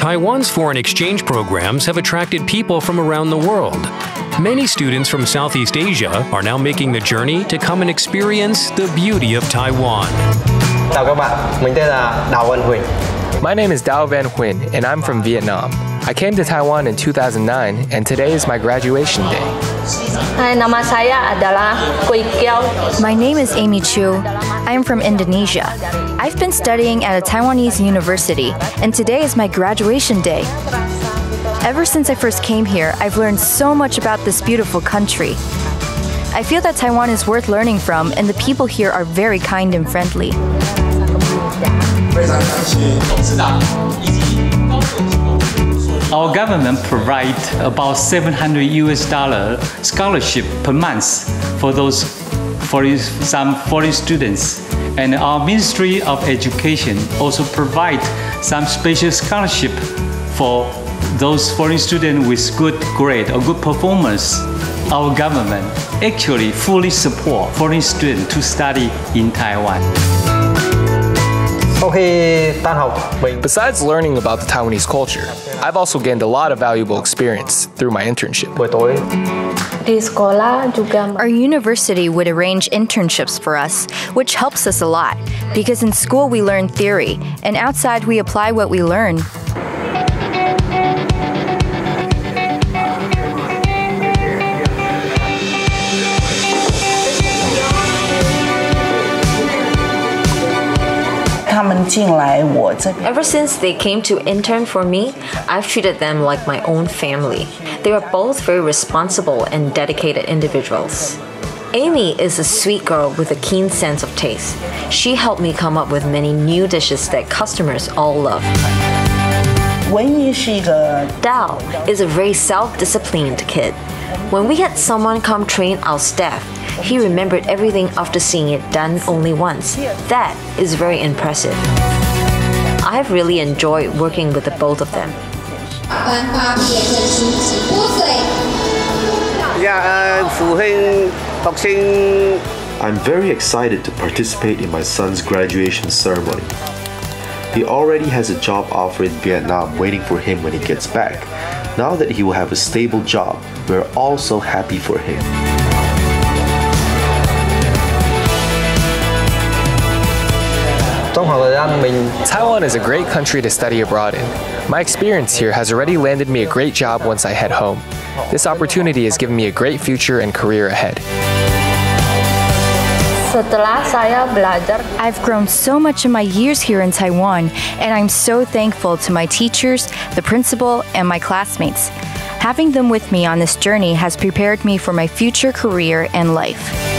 Taiwan's foreign exchange programs have attracted people from around the world. Many students from Southeast Asia are now making the journey to come and experience the beauty of Taiwan. Chào các bạn, mình tên là Đào Văn Huỳnh. My name is Dao Van Huynh, and I'm from Vietnam. I came to Taiwan in 2009, and today is my graduation day. Hai, nama saya adalah Kui Kiao. My name is Amy Chu. I am from Indonesia. I've been studying at a Taiwanese university, and today is my graduation day. Ever since I first came here, I've learned so much about this beautiful country. I feel that Taiwan is worth learning from, and the people here are very kind and friendly. Our government provide about 700 US dollar scholarship per month for those for some foreign students. And our Ministry of Education also provide some special scholarship for those foreign students with good grade or good performance. Our government actually fully support foreign students to study in Taiwan. Besides learning about the Taiwanese culture, I've also gained a lot of valuable experience through my internship. buổi tối Di sekolah juga Our university would arrange internships for us, which helps us a lot because in school we learn theory and outside we apply what we learn. Ever since they came to intern for me, I've treated them like my own family. They are both very responsible and dedicated individuals. Amy is a sweet girl with a keen sense of taste. She helped me come up with many new dishes that customers all love. Dao is a very self disciplined kid. When we had someone come train our staff, he remembered everything after seeing it done only once. That is very impressive. I've really enjoyed working with the both of them. I'm very excited to participate in my son's graduation ceremony. He already has a job offer in Vietnam waiting for him when he gets back. Now that he will have a stable job, we're all so happy for him. Taiwan is a great country to study abroad in. My experience here has already landed me a great job once I head home. This opportunity has given me a great future and career ahead. I've grown so much in my years here in Taiwan, and I'm so thankful to my teachers, the principal, and my classmates. Having them with me on this journey has prepared me for my future career and life.